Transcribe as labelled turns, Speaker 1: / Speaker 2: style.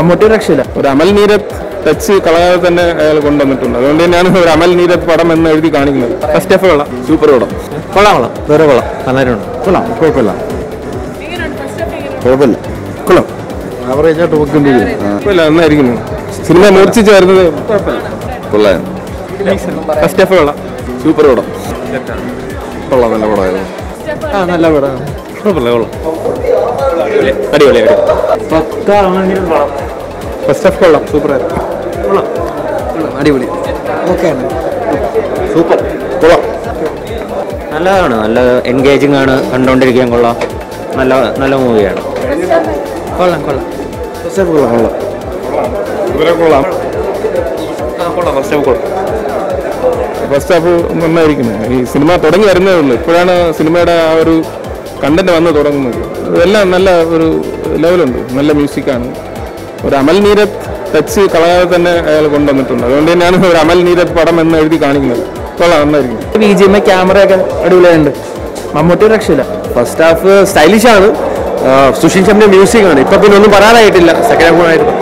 Speaker 1: മമ്മൂട്ടി രക്ഷയില്ല.
Speaker 2: ഒരു അമൽ നീരത് ടച്ച് കളയാതെ തന്നെ അയാൾ കൊണ്ടുവന്നിട്ടുണ്ട്. അതുകൊണ്ട് തന്നെയാണ് ഒരു അമൽ നീരത് പടം എന്ന് എഴുതി കാണിക്കുന്നത്. ഫസ്റ്റ് എഫ് കൊള്ളാം. സൂപ്പർ പടം.
Speaker 1: കൊള്ളാം കൊള്ളാം. വേറെ കൊള്ളാം നന്നായിട്ടുണ്ട്.
Speaker 2: കൊള്ളാം. കുഴപ്പമില്ല. കുഴപ്പമില്ല കൊള്ളാം.
Speaker 1: ആവറേജ് ആയിട്ട് പോയിക്കൊണ്ടിരിക്കും
Speaker 2: കുഴപ്പമില്ല നന്നായിരിക്കുന്നു. സിനിമ മൂർച്ഛിച്ച് വരുന്നത്
Speaker 3: കൊള്ളാം.
Speaker 2: ഫസ്റ്റ് എഫ് കൊള്ളാം. സൂപ്പർ പടം.
Speaker 3: കൊള്ളാം നല്ല പടമായിരുന്നു.
Speaker 1: ആ നല്ല പടം.
Speaker 2: കുഴപ്പമില്ല കൊള്ളാം. അടിപൊളി അടിപൊളി ഫസ്റ്റ് ഹാഫ് കൊള്ളാം സൂപ്പർ
Speaker 1: അടിപൊളി. ഓക്കെ
Speaker 2: സൂപ്പർ കൊള്ളാം.
Speaker 4: നല്ലതാണ് നല്ല എൻഗേജിങ് ആണ് കണ്ടോണ്ടിരിക്കാൻ കൊള്ളാം. നല്ല നല്ല മൂവിയാണ്
Speaker 1: കൊള്ളാം കൊള്ളാം.
Speaker 2: കൊള്ളാം കൊള്ളാം. ഇവരെ കൊള്ളാം. കൊള്ളാം ഫസ്റ്റ് ഹാഫ് കൊള്ളാം. ഫസ്റ്റ് ഹാഫ് നന്നായിരിക്കുന്നത് ഈ സിനിമ തുടങ്ങി വരുന്നേ ഉള്ളൂ. ഇപ്പോഴാണ് സിനിമയുടെ ആ ഒരു കണ്ടന്റ് വന്ന് തുടങ്ങുന്നത്. ഇതെല്ലാം നല്ല ഒരു ലെവലുണ്ട്. നല്ല മ്യൂസിക്കാണ്. ഒരു അമൽ നീരത് ടച്ച് കളയാതെ തന്നെ അയാൾ കൊണ്ടുവന്നിട്ടുണ്ട്. അതുകൊണ്ട് തന്നെയാണ് ഒരു അമൽ നീരത് പടം എന്ന് എഴുതി കാണിക്കുന്നത്. കൊള്ളാം നന്നായിരിക്കും.
Speaker 1: ബി ജി എം ക്യാമറയൊക്കെ അടിപൊളിയായിട്ടുണ്ട്. മമ്മൂട്ടി രക്ഷയില്ല.
Speaker 5: ഫസ്റ്റ് ഹാഫ് സ്റ്റൈലിഷാണ് ആണ്. സുശീൽ ശമ്മിന്റെ മ്യൂസിക്കാണ് ഇപ്പൊ പിന്നെ ഒന്നും പറയാനായിട്ടില്ല. സെക്കൻഡ് ഹാഫ് ആയിരുന്നു.